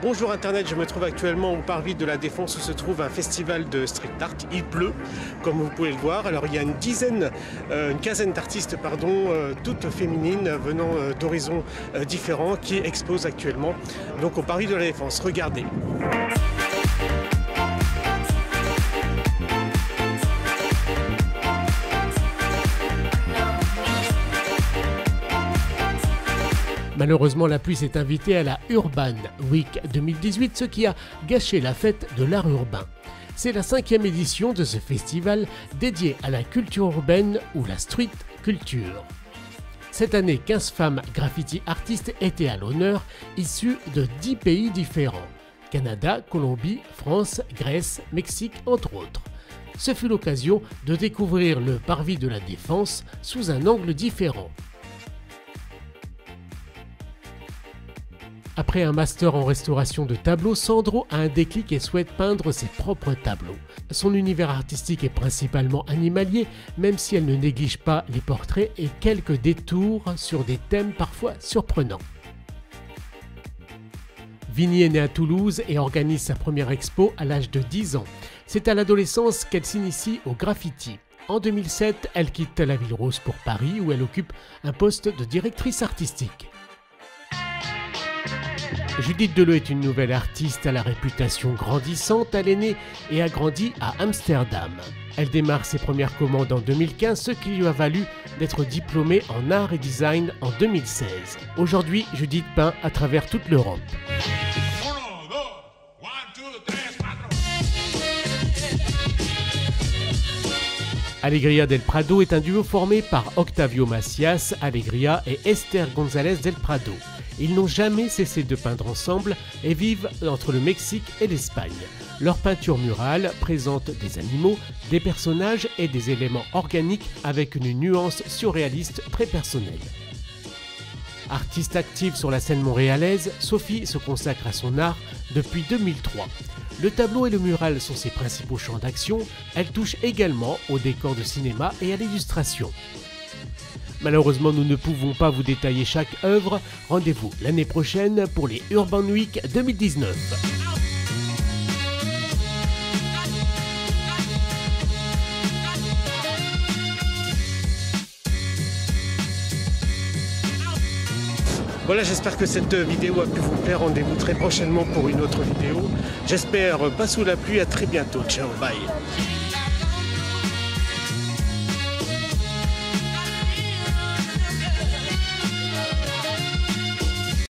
Bonjour Internet, je me trouve actuellement au parvis de la Défense où se trouve un festival de street art. Il pleut, comme vous pouvez le voir. Alors il y a une dizaine, euh, une quinzaine d'artistes, pardon, euh, toutes féminines venant euh, d'horizons différents qui exposent actuellement donc au parvis de la Défense. Regardez. Malheureusement, la pluie s'est invitée à la Urban Week 2018, ce qui a gâché la fête de l'art urbain. C'est la cinquième édition de ce festival dédié à la culture urbaine ou la street culture. Cette année, 15 femmes graffiti artistes étaient à l'honneur, issues de 10 pays différents. Canada, Colombie, France, Grèce, Mexique, entre autres. Ce fut l'occasion de découvrir le parvis de la Défense sous un angle différent. Après un master en restauration de tableaux, Sandro a un déclic et souhaite peindre ses propres tableaux. Son univers artistique est principalement animalier, même si elle ne néglige pas les portraits et quelques détours sur des thèmes parfois surprenants. Vinnie est née à Toulouse et organise sa première expo à l'âge de 10 ans. C'est à l'adolescence qu'elle s'initie au graffiti. En 2007, elle quitte la Ville Rose pour Paris où elle occupe un poste de directrice artistique. Judith Deleu est une nouvelle artiste à la réputation grandissante. Elle est née et a grandi à Amsterdam. Elle démarre ses premières commandes en 2015, ce qui lui a valu d'être diplômée en art et design en 2016. Aujourd'hui, Judith peint à travers toute l'Europe. Alegria del Prado est un duo formé par Octavio Macias, Alegria et Esther González del Prado. Ils n'ont jamais cessé de peindre ensemble et vivent entre le Mexique et l'Espagne. Leur peinture murale présente des animaux, des personnages et des éléments organiques avec une nuance surréaliste très personnelle. Artiste active sur la scène montréalaise, Sophie se consacre à son art depuis 2003. Le tableau et le mural sont ses principaux champs d'action. Elle touche également au décor de cinéma et à l'illustration. Malheureusement, nous ne pouvons pas vous détailler chaque œuvre. Rendez-vous l'année prochaine pour les Urban Week 2019. Voilà, j'espère que cette vidéo a pu vous plaire. Rendez-vous très prochainement pour une autre vidéo. J'espère pas sous la pluie. À très bientôt. Ciao, bye.